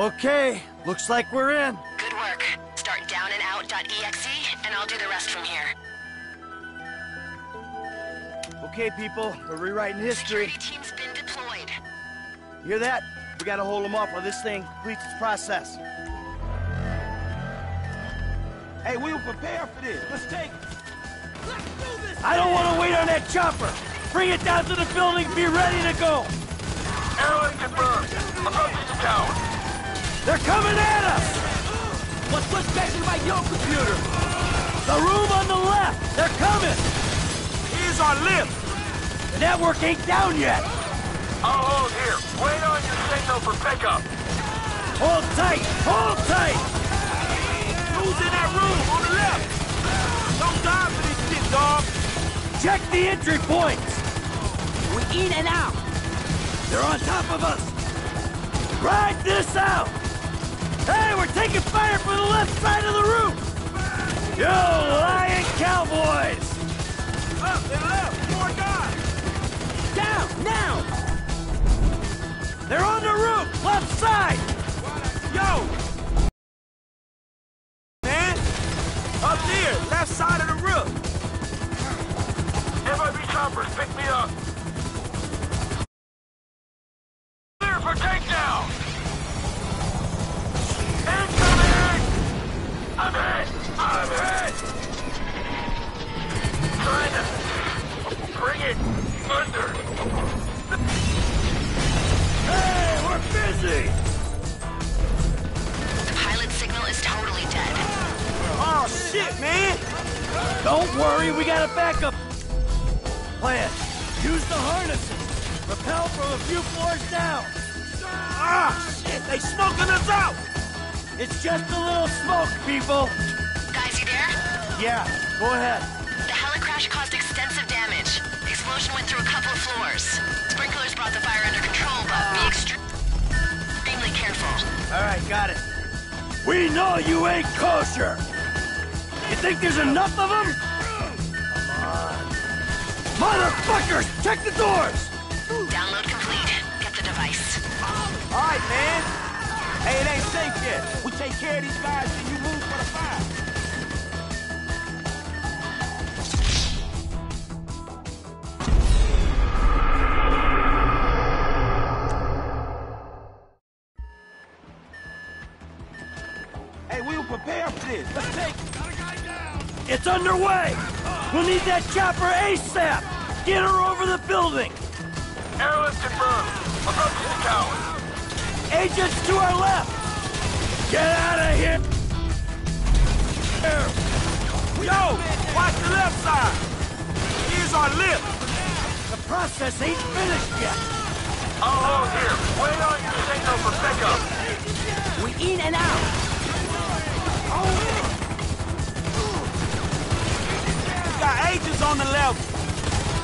Okay, looks like we're in. Good work. Start downandout.exe, and out.exe, and I'll do the rest from here. Okay, people, we're rewriting history. Security team's been deployed. Hear that? We gotta hold them off while this thing completes its process. Hey, we were prepared for this. Let's take it. I don't want to wait on that chopper. Bring it down to the building. Be ready to go. Airline confirmed. Approaching the tower. They're coming at us. What's what's special about your computer? The room on the left. They're coming. Here's our lift. The network ain't down yet. I'll hold here. Wait on your signal for pickup. Hold tight. Hold tight. Who's in that room on the left? Don't die for this shit, dog. Check the entry points. We in and out. They're on top of us. Ride this out. Hey, we're taking fire from the left side of the roof. You lying cowboys. Up and left. More guys. Down now. They're on the roof, left side. Yo. Man. Up there, left side of the roof. MIB choppers, pick me up. All right, got it. We know you ain't kosher. You think there's enough of them? Come on. Motherfuckers, check the doors. Download complete. Get the device. All right, man. Hey, it ain't safe yet. We take care of these guys, then you It's underway. We'll need that chopper ASAP. Get her over the building. Airlift confirmed. Approaching the tower. Agents to our left. Get out of here. Yo, watch the left side. Here's our lift. The process ain't finished yet. I'll hold here. Wait on your signal for pickup. We in and out. We got agents on the level.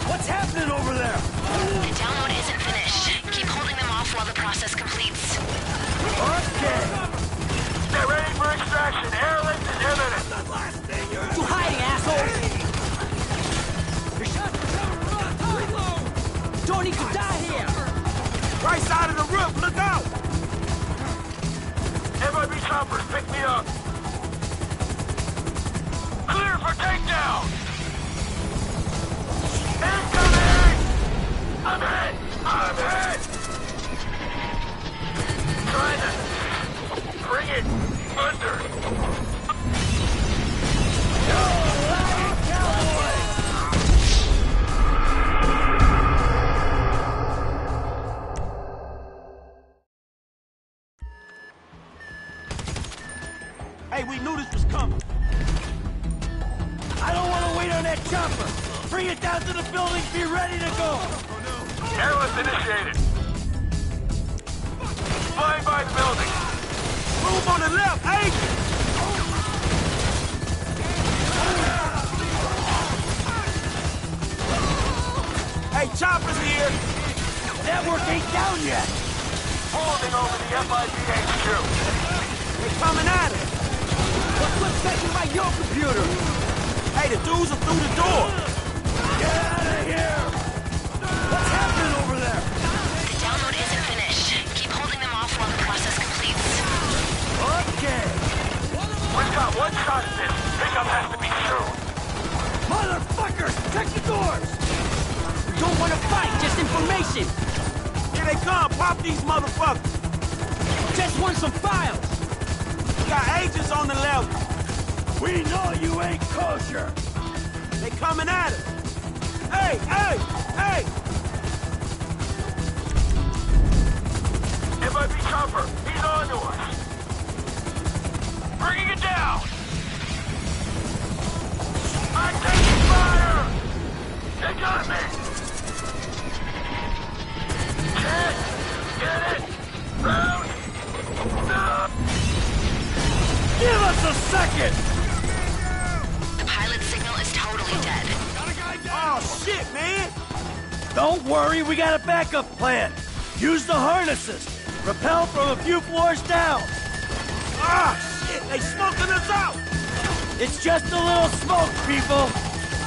What's happening over there? The download isn't finished. Keep holding them off while the process completes. Okay. Get ready for extraction. Airlift is imminent. You hiding, asshole. Don't need to die here. Right side of the roof. Look out. MIB choppers, pick me up. Clear for takedown. I'm hit! the FIB HQ. They're coming at it. But quit taking by your computer. Hey, the dudes are through the door. Get out of here! What's happening over there? The download isn't finished. Keep holding them off while the process completes. Okay. We've got one shot at this. Pickup has to be true. Motherfuckers, check the doors! We don't want to fight, just information! Here they come! Pop these motherfuckers! Just want some files. We got agents on the level. We know you ain't kosher! They coming at us. Hey, hey, hey! MIB chopper, he's on to us. Bringing it down. I'm taking fire. They got me. Get, get it. Round. Give us a second! The pilot signal is totally dead. Oh, shit, man! Don't worry, we got a backup plan. Use the harnesses. Rappel from a few floors down. Ah, shit, they smoking us out! It's just a little smoke, people.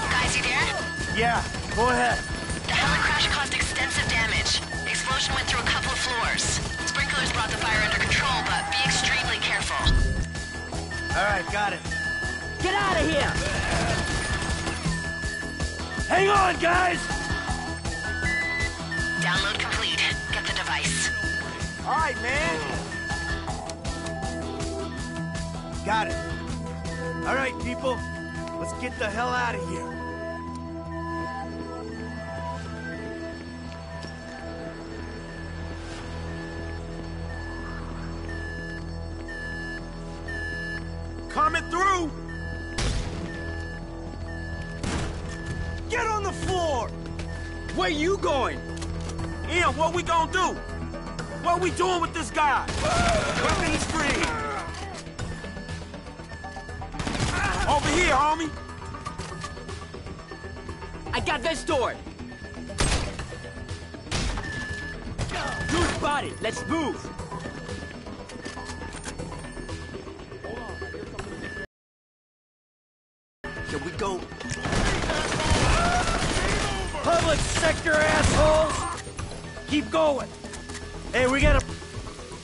Guys, you there? Yeah, go ahead. The heli crash caused extensive damage. The explosion went through a couple of floors. Sprinklers brought the fire under control, but be extremely careful. All right, got it. Get out of here. Hang on, guys! Download complete. Get the device. All right, man. Got it. All right, people. Let's get the hell out of here. Where you going? Ian, what we gonna do? What we doing with this guy? Weapons free! Over here, homie! I got this door. Good body. Let's move. Can we go? Public sector assholes! Keep going. Hey, we got a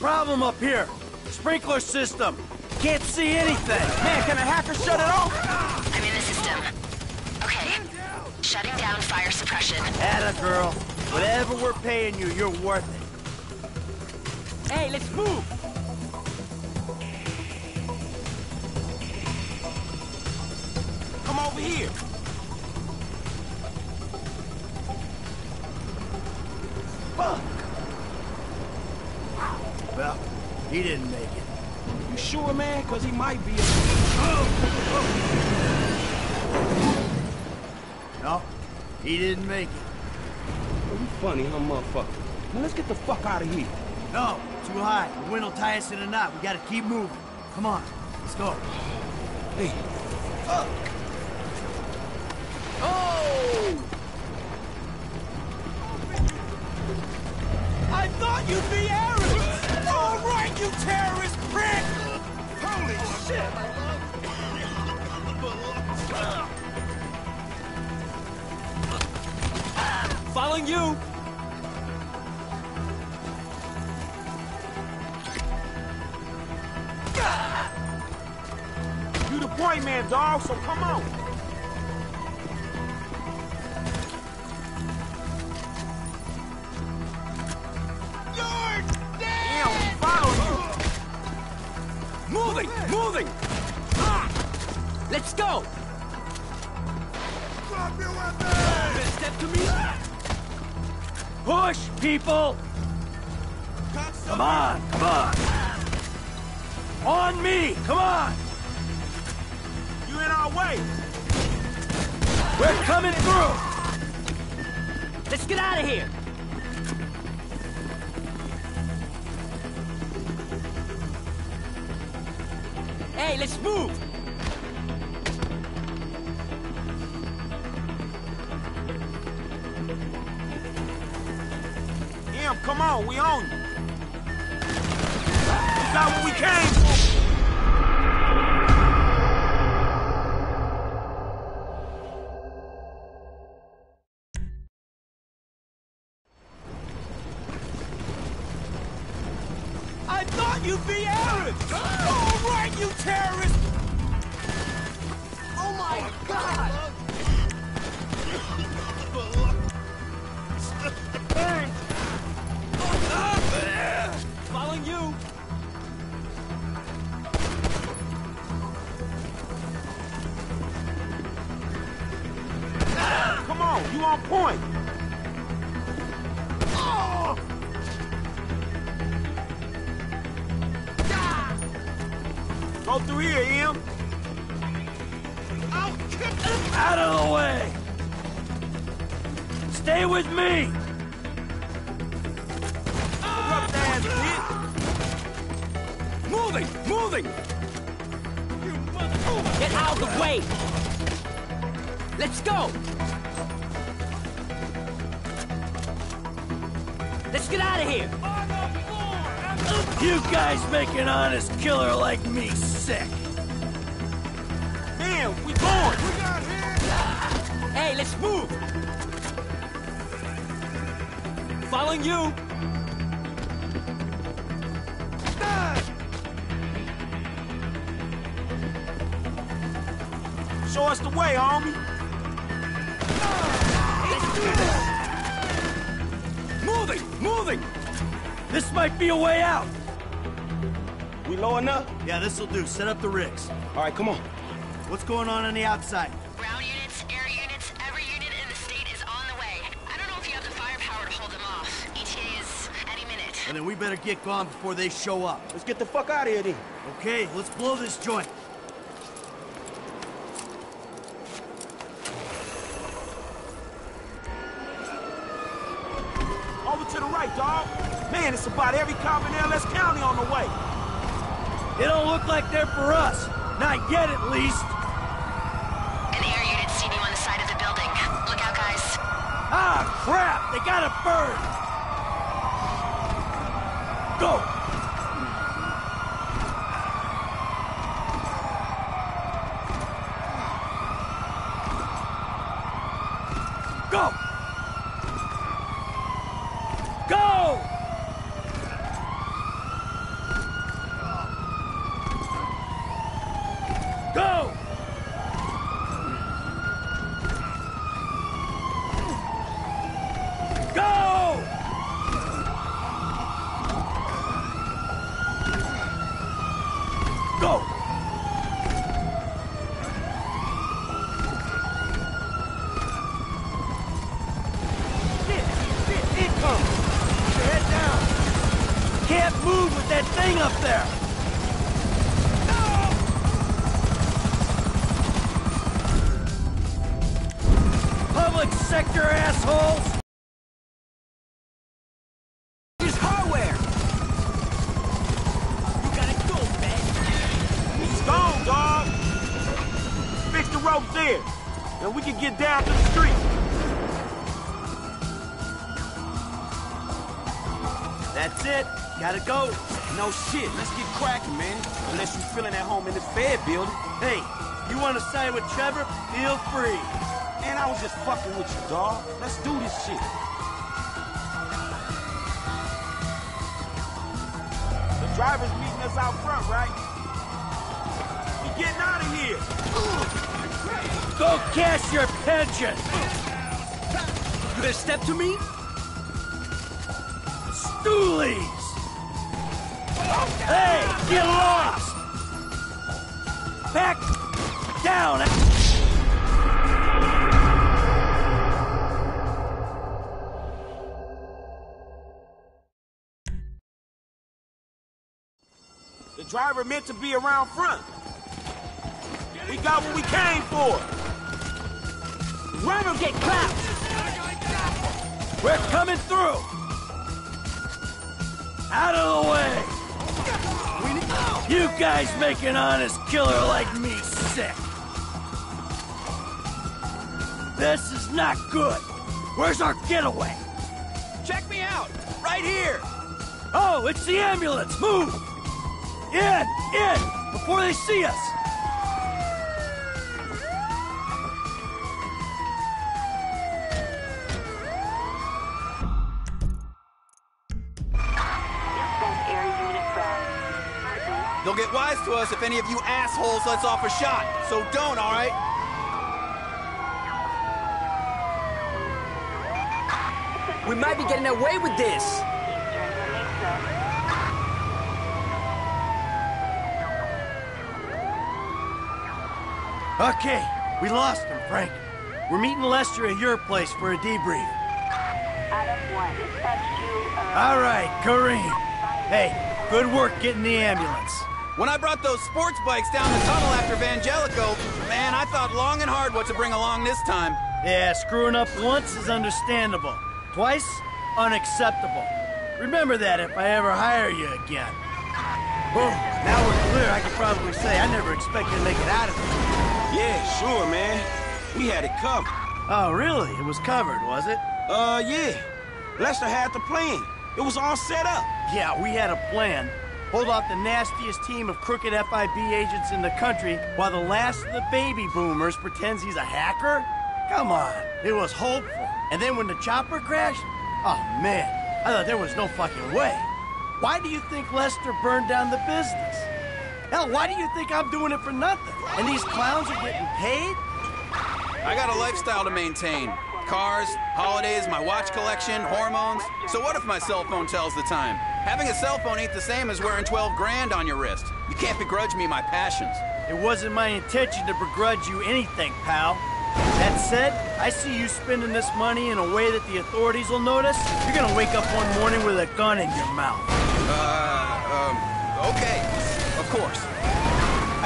problem up here. Sprinkler system. Can't see anything. Man, can a hacker shut it off? I'm in the system. Okay. Shutting down fire suppression. Atta girl. Whatever we're paying you, you're worth it. Hey, let's move. Come over here. Fuck! Well, he didn't make it. You sure, man? Cause he might be a... No, he didn't make it. Oh, you funny, huh, motherfucker? Now let's get the fuck out of here. No, too high. The wind will tie us in a knot. We gotta keep moving. Come on, let's go. Hey, Oh! You'd be Arabs! All right, you terrorist prick! Holy shit! Following you! you the point man, dog, so come on. Push, people! Come on, come on! On me, come on! You in our way. We're coming through! Let's get out of here! Hey, let's move! Come on, we on you. We got what we came on point. Go through here, Em. Out of the way! Stay with me! Rough ass bitch. Moving! Moving! Get out of the way! Let's go! Let's get out of here! You guys make an honest killer like me sick! Man, we going. Hey, let's move! Following you! Show us the way, homie. Moving! Moving! This might be a way out! We low enough? Yeah, this'll do. Set up the rigs. All right, come on. What's going on on the outside? Ground units, air units, every unit in the state is on the way. I don't know if you have the firepower to hold them off. ETA is any minute. And then we better get gone before they show up. Let's get the fuck out of here then. Okay, let's blow this joint. Over to the right, dog. Man, it's about every cop in LS County on the way. It don't look like they're for us. Not yet, at least. An air unit seen you on the side of the building. Look out, guys. Ah, crap! They got a bird! Go! Go! Go! Go! Go! Go! Shit! Income! Keep your head down! Can't move with that thing up there! Public sector assholes! Go. No shit, let's get cracking, man. Unless you're feeling at home in the Fed building. Hey, you want to sign with Trevor? Feel free. Man, I was just fucking with you, dog. Let's do this shit. The driver's meeting us out front, right? We getting out of here. Go cash your pension. You gonna step to me? Stoolies. Hey, get lost. Back down. The driver meant to be around front. We got what we came for. Driver, get clapped! We're coming through. Out of the way. You guys make an honest killer like me sick. This is not good. Where's our getaway? Check me out! Right here! Oh, it's the ambulance! Move! In! In! Before they see us! Us if any of you assholes lets off a shot. So don't, all right? We might be getting away with this! Okay, we lost him, Frank. we're meeting Lester at your place for a debrief. Adam 1, dispatch to, uh... All right, Karim. Hey, good work getting the ambulance. When I brought those sports bikes down the tunnel after Vangelico, man, I thought long and hard what to bring along this time. Yeah, screwing up once is understandable. Twice, unacceptable. Remember that if I ever hire you again. Well, now we're clear, I can probably say I never expected to make it out of it. Yeah, sure, man. We had it covered. Oh, really? It was covered, was it? Uh, yeah. Lester had the plan. It was all set up. Yeah, we had a plan. Hold off the nastiest team of crooked FIB agents in the country while the last of the baby boomers pretends he's a hacker? Come on, it was hopeful. And then when the chopper crashed, oh man, I thought there was no fucking way. Why do you think Lester burned down the business? Hell, why do you think I'm doing it for nothing? And these clowns are getting paid? I got a lifestyle to maintain. Cars, holidays, my watch collection, hormones. So what if my cell phone tells the time? Having a cell phone ain't the same as wearing 12 grand on your wrist. You can't begrudge me my passions. It wasn't my intention to begrudge you anything, pal. That said, I see you spending this money in a way that the authorities will notice. You're gonna wake up one morning with a gun in your mouth. Uh, um, okay. Of course.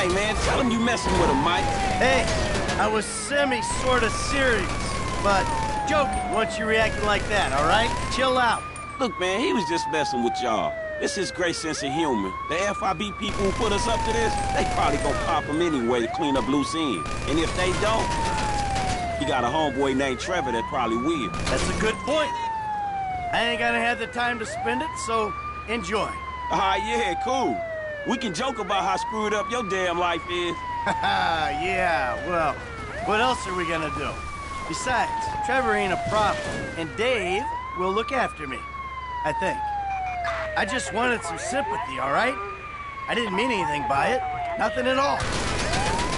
Hey, man, tell him you messing with him, Mike. Hey, I was semi-sorta serious, but joking once you're reacting like that, all right? Chill out. Look, man, he was just messing with y'all. It's his great sense of humor. The FIB people who put us up to this, they probably gonna pop him anyway to clean up loose ends. And if they don't, he got a homeboy named Trevor that probably will. That's a good point. I ain't gonna have the time to spend it, so enjoy. Ah, yeah, cool. We can joke about how screwed up your damn life is. Yeah, well, what else are we gonna do? Besides, Trevor ain't a problem, and Dave will look after me. I think. I just wanted some sympathy, all right? I didn't mean anything by it. Nothing at all.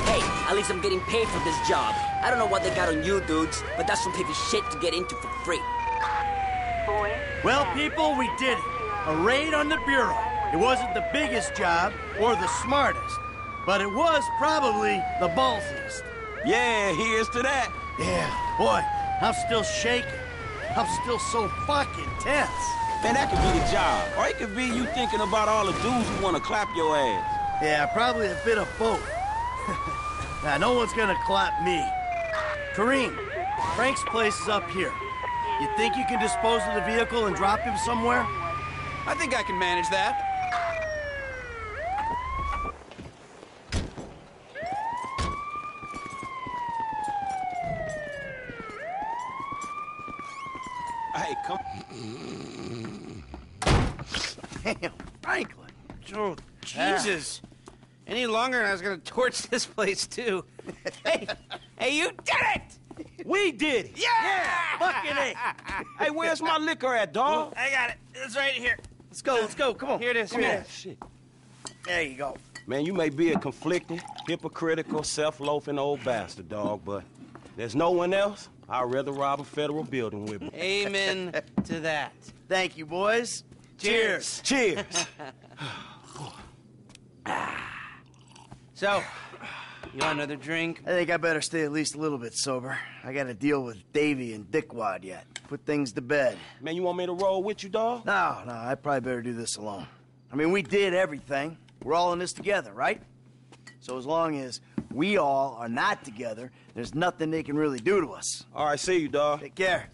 Hey, at least I'm getting paid for this job. I don't know what they got on you dudes, but that's some heavy shit to get into for free. Boy, Well, people, we did it. A raid on the Bureau. It wasn't the biggest job or the smartest, but it was probably the ballsiest. Yeah, here's to that. Yeah, boy, I'm still shaking. I'm still so fucking tense. Man, that could be the job. Or it could be you thinking about all the dudes who want to clap your ass. Yeah, probably a bit of both. now, no one's gonna clap me. Karim, Frank's place is up here. You think you can dispose of the vehicle and drop him somewhere? I think I can manage that. Hey, come. Damn, Franklin. Oh, Jesus. Any longer and I was gonna torch this place too. hey, hey, you did it! We did it. Yeah! Fucking A. Hey, where's my liquor at, dog? I got it. It's right here. Let's go, let's go, come on. Here it is. Come Here on. it is. Shit. There you go. Man, you may be a conflicting, hypocritical, self-loafing old bastard, dog, but there's no one else. I'd rather rob a federal building with me. Amen to that. Thank you, boys. Cheers. Cheers. Ah. So, you want another drink? I think I better stay at least a little bit sober. I gotta deal with Davy and Dickwad yet. Put things to bed. Man, you want me to roll with you, dog? No, no, I probably better do this alone. I mean, we did everything. We're all in this together, right? So as long as we all are not together, there's nothing they can really do to us. All right, see you, dog. Take care.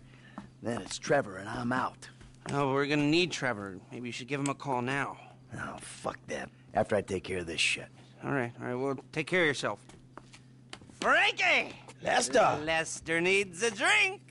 Then it's Trevor, and I'm out. Oh, we're gonna need Trevor. Maybe you should give him a call now. Oh, fuck that. After I take care of this shit. All right, all right. Well, take care of yourself. Frankie! Lester. Lester needs a drink.